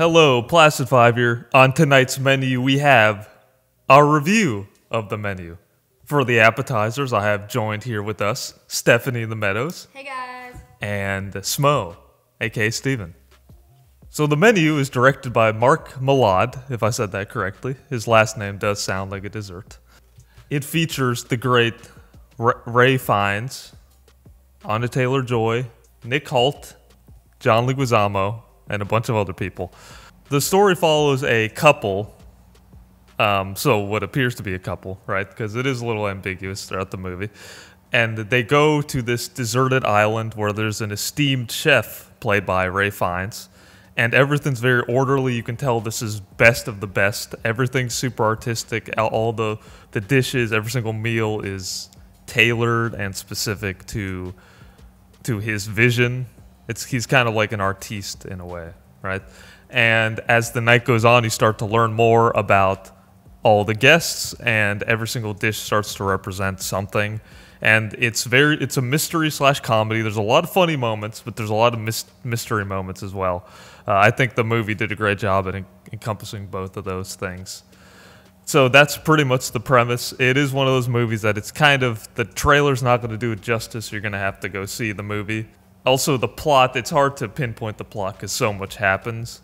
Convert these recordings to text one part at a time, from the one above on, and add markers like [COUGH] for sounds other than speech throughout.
Hello, Placid Five here. On tonight's menu, we have our review of the menu. For the appetizers, I have joined here with us Stephanie the Meadows Hey guys. and Smo, aka Steven. So the menu is directed by Mark Mylod, if I said that correctly. His last name does sound like a dessert. It features the great Ralph Fiennes, Anya Taylor Joy, Nick Hoult, John Leguizamo, and a bunch of other people. The story follows a couple, um, so what appears to be a couple, right? Because it is a little ambiguous throughout the movie. And they go to this deserted island where there's an esteemed chef played by Ralph Fiennes. And everything's very orderly. You can tell this is best of the best. Everything's super artistic. All- the, the dishes, every single meal is tailored and specific to to his vision. It's he's kind of like an artiste in a way, right? And as the night goes on, you start to learn more about all the guests, and every single dish starts to represent something. And it's very it's a mystery slash comedy. There's a lot of funny moments, but there's a lot of mystery moments as well. Uh, I think the movie did a great job at en- encompassing both of those things. So that's pretty much the premise. It is one of those movies that it's kind of the trailer's not going to do it justice. You're going to have to go see the movie. Also, the plot, it's hard to pinpoint the plot because so much happens.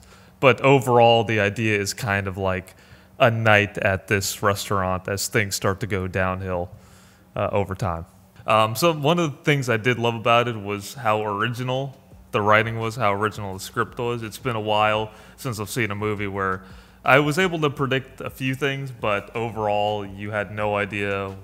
But overall, the idea is kind of like a night at this restaurant as things start to go downhill uh, over time. Um, so, one of the things I did love about it was how original the writing was, how original the script was. It's been a while since I've seen a movie where I was able to predict a few things, but overall, you had no idea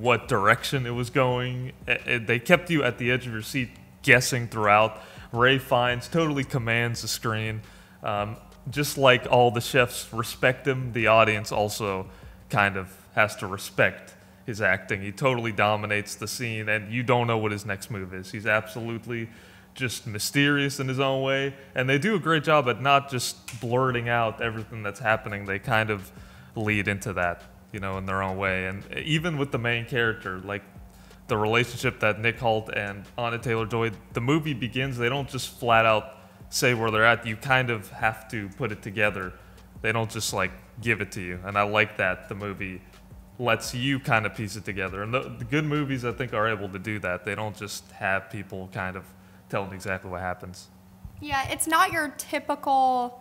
what direction it was going. They kept you at the edge of your seat guessing throughout. Ralph Fiennes totally commands the screen. Um, just like all the chefs respect him, the audience also kind of has to respect his acting. He totally dominates the scene, and you don't know what his next move is. He's absolutely just mysterious in his own way, and they do a great job at not just blurting out everything that's happening. They kind of lead into that, you know, in their own way. And even with the main character, like the relationship that Nick Hoult and Anya Taylor Joy, the movie begins. They don't just flat out say where they're at. You kind of have to put it together. They don't just like give it to you. And I like that the movie lets you kind of piece it together. And the, the good movies, I think, are able to do that. They don't just have people kind of telling exactly what happens. Yeah, it's not your typical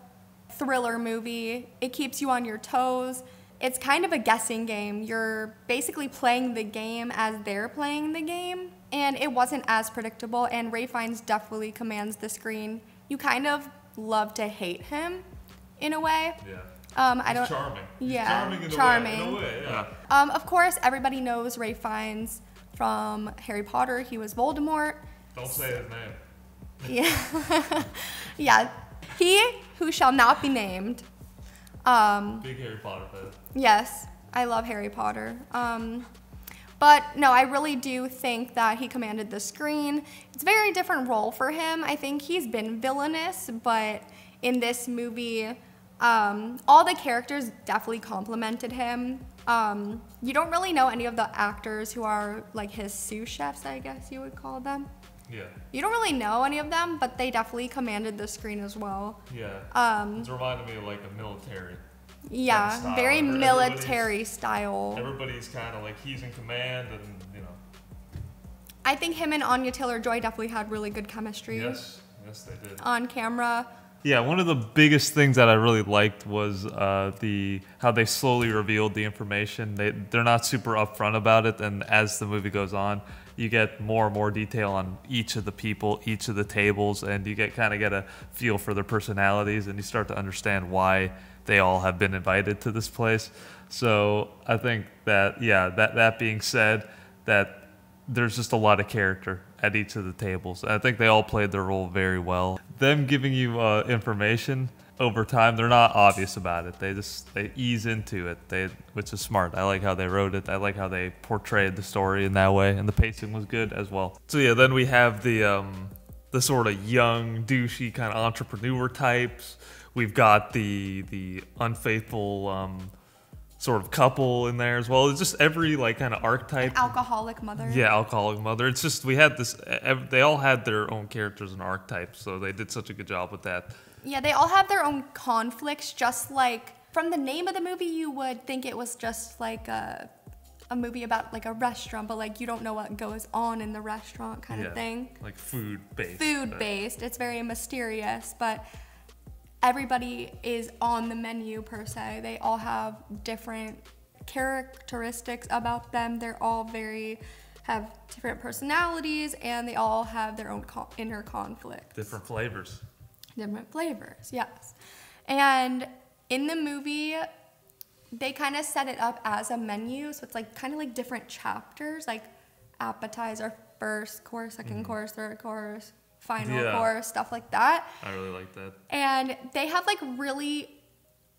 thriller movie. It keeps you on your toes. It's kind of a guessing game. You're basically playing the game as they're playing the game, and it wasn't as predictable. And Ralph Fiennes definitely commands the screen. You kind of love to hate him, in a way. Yeah. Um, I don't. charming. Yeah, charming in charming. A way, in a way yeah. Um, of course, everybody knows Ralph Fiennes from Harry Potter. He was Voldemort. Don't say his name. [LAUGHS] Yeah. [LAUGHS] yeah. He who shall not be named. Um, Big Harry Potter fan. yes, I love Harry Potter. Um, but no, I really do think that he commanded the screen. It's a very different role for him. I think he's been villainous, but in this movie, um, all the characters definitely complimented him. Um, you don't really know any of the actors who are like his sous chefs, I guess you would call them. Yeah. You don't really know any of them, but they definitely commanded the screen as well. Yeah. Um, it's reminded me of like a military. Yeah, style. very Everybody's- military style. Everybody's kind of like he's in command, and you know. I think him and Anya Taylor Joy definitely had really good chemistry Yes. Yes, they did. on camera. Yeah, one of the biggest things that I really liked was uh, the how they slowly revealed the information. They they're not super upfront about it, and as the movie goes on, you get more and more detail on each of the people, each of the tables, and you get kind of get a feel for their personalities, and you start to understand why they all have been invited to this place. So I think that yeah, that that being said, that there's just a lot of character at each of the tables. I think they all played their role very well. Them giving you uh, information over time, they're not obvious about it. They just they ease into it. They which is smart. I like how they wrote it. I like how they portrayed the story in that way, and the pacing was good as well. So yeah, then we have the um, the sort of young, douchey kind of entrepreneur types. We've got the the unfaithful um, sort of couple in there as well. It's just every like kind of archetype. Alcoholic mother. Yeah, alcoholic mother. It's just we had this. They all had their own characters and archetypes, so they did such a good job with that. Yeah, they all have their own conflicts, just like from the name of the movie, you would think it was just like a, a movie about like a restaurant, but like you don't know what goes on in the restaurant kind yeah, of thing. Like food based. Food based. It's very mysterious, but everybody is on the menu per se. They all have different characteristics about them. They're all very have different personalities and they all have their own co- inner conflict Different flavors. different flavors, yes. And in the movie, they kind of set it up as a menu, so it's like kind of like different chapters, like appetizer, first course, 2nd mm-hmm. course, third course, final Yeah. course, stuff like that. I really like that. And they have like really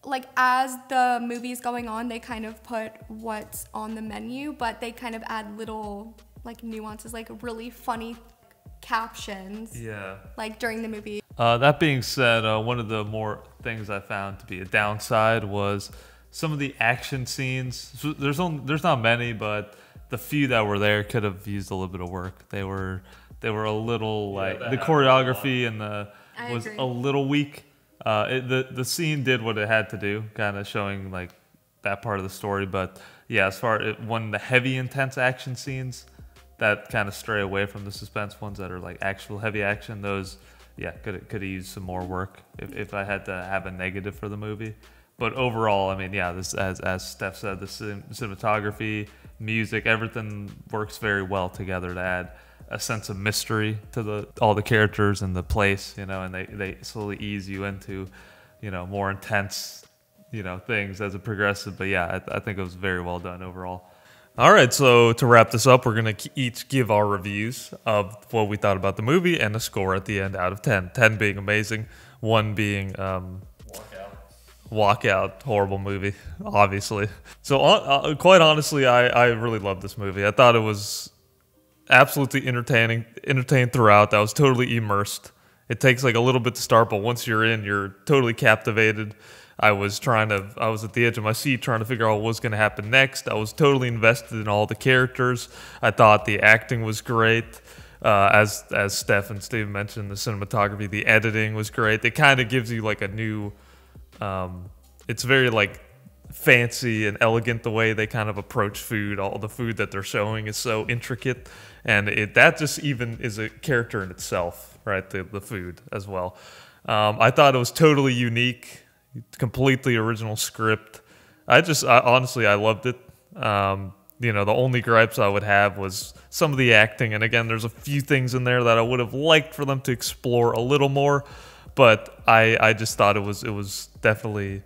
like as the movie's going on, they kind of put what's on the menu, but they kind of add little like nuances, like really funny captions Yeah. like during the movie. Uh, that being said, uh, one of the more things I found to be a downside was some of the action scenes. So there's only, there's not many, but the few that were there could have used a little bit of work. They were they were a little like that the happened a choreography and the I was agree. a little weak. Uh, it, the the scene did what it had to do, kind of showing like that part of the story. But yeah, as far as when the heavy intense action scenes, that kind of stray away from the suspense ones that are like actual heavy action. Those, yeah, could could have used some more work if, if I had to have a negative for the movie. But overall, I mean, yeah, this as as Steph said, the cin- cinematography, music, everything works very well together to add a sense of mystery to the all the characters and the place, you know, and they they slowly ease you into, you know, more intense, you know, things as it progresses. But yeah, I, I think it was very well done overall. All right, so to wrap this up, we're going to each give our reviews of what we thought about the movie and a score at the end out of 10. 10 being amazing, 1 being um, walkout, horrible movie, obviously. So, uh, uh, quite honestly, I, I really loved this movie. I thought it was absolutely entertaining, entertained throughout. I was totally immersed. It takes like a little bit to start, but once you're in, you're totally captivated. I was trying to, I was at the edge of my seat trying to figure out what was going to happen next. I was totally invested in all the characters. I thought the acting was great. Uh, as as Steph and Steve mentioned, the cinematography, the editing was great. It kind of gives you like a new, um, it's very like fancy and elegant the way they kind of approach food. All the food that they're showing is so intricate, and it that just even is a character in itself, right? The the food as well. Um, I thought it was totally unique, completely original script. I just I, honestly I loved it. Um, you know, the only gripes I would have was some of the acting, and again, there's a few things in there that I would have liked for them to explore a little more. But I I just thought it was it was definitely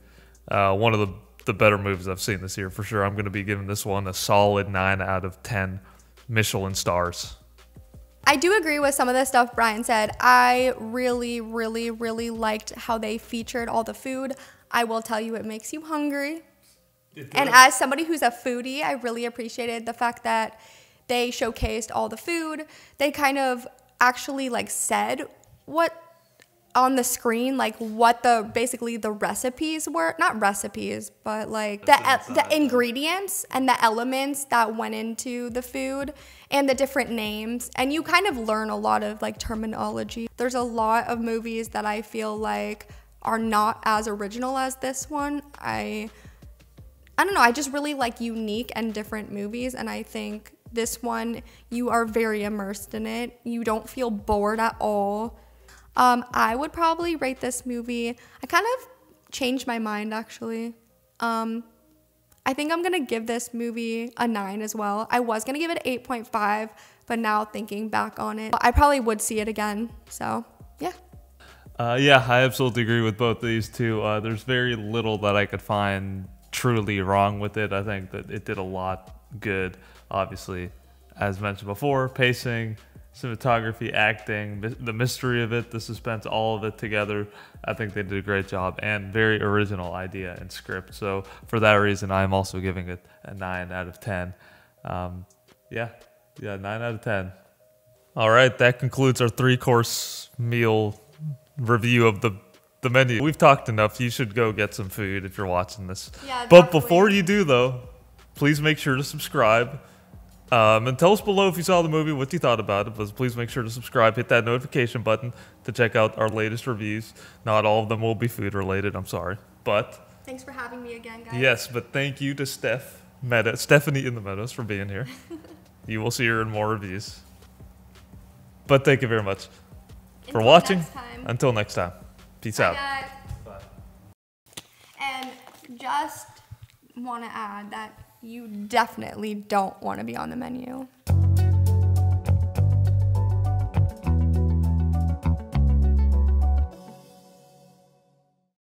uh, one of the the better movies I've seen this year for sure. I'm going to be giving this one a solid nine out of ten Michelin stars. I do agree with some of the stuff Brian said. I really, really, really liked how they featured all the food. I will tell you, it makes you hungry. And as somebody who's a foodie, I really appreciated the fact that they showcased all the food. They kind of actually like said what on the screen like what the basically the recipes were not recipes but like the That's the ingredients and the elements that went into the food and the different names and you kind of learn a lot of like terminology there's a lot of movies that i feel like are not as original as this one i I don't know. I just really like unique and different movies, and I think this one you are very immersed in it. You don't feel bored at all. Um, I would probably rate this movie. I kind of changed my mind actually. Um, I think I'm gonna give this movie a nine as well. I was gonna give it eight point five, but now thinking back on it, I probably would see it again. So yeah. Uh, yeah, I absolutely agree with both of these two. Uh, there's very little that I could find truly wrong with it. I think that it did a lot good. Obviously, as mentioned before, pacing, cinematography, acting, the mystery of it, the suspense, all of it together. I think they did a great job and very original idea and script. So for that reason, I'm also giving it a nine out of ten. Um, yeah, yeah, nine out of ten. All right, that concludes our three course meal review of the the menu. We've talked enough. You should go get some food if you're watching this. Yeah, But definitely. before you do though, please make sure to subscribe, Um, and tell us below if you saw the movie, what you thought about it. But please make sure to subscribe, hit that notification button to check out our latest reviews. Not all of them will be food related, I'm sorry. But Thanks for having me again, guys. yes, but thank you to Steph Meta, Stephanie in the Meadows for being here. [LAUGHS] you will see her in more reviews. But thank you very much for Until watching. next. Until next time. Peace Bye, out. guys. Bye. And just want to add that you definitely don't want to be on the menu.